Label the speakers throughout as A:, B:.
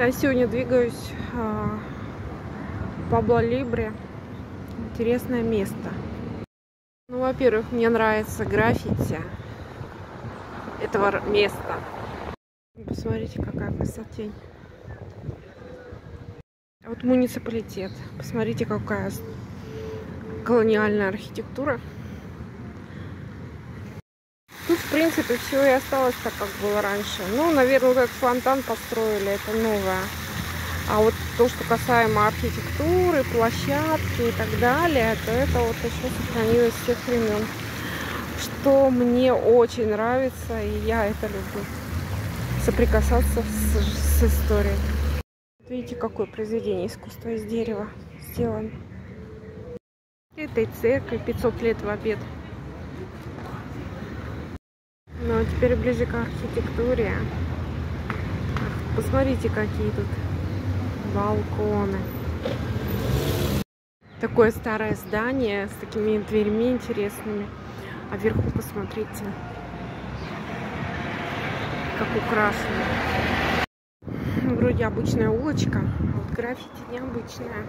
A: Я сегодня двигаюсь а, по Пабло Либре. Интересное место. Ну, во-первых, мне нравится граффити этого места. Посмотрите, какая красотень. А вот муниципалитет. Посмотрите, какая колониальная архитектура. В принципе, все и осталось так, как было раньше. Ну, наверное, этот фонтан построили, это новое. А вот то, что касаемо архитектуры, площадки и так далее, то это вот еще сохранилось с тех времен. Что мне очень нравится, и я это люблю. Соприкасаться с, с историей. Видите, какое произведение искусства из дерева сделано. Этой церкви 500 лет в обед. Ну а теперь ближе к архитектуре. Посмотрите, какие тут балконы. Такое старое здание с такими дверьми интересными. А вверху посмотрите, как украшено. Вроде обычная улочка, а вот граффити необычная.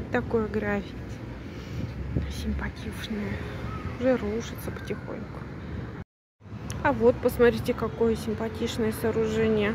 A: Вот такой граффити. Симпатичное. Уже рушится потихоньку. А вот, посмотрите, какое симпатичное сооружение.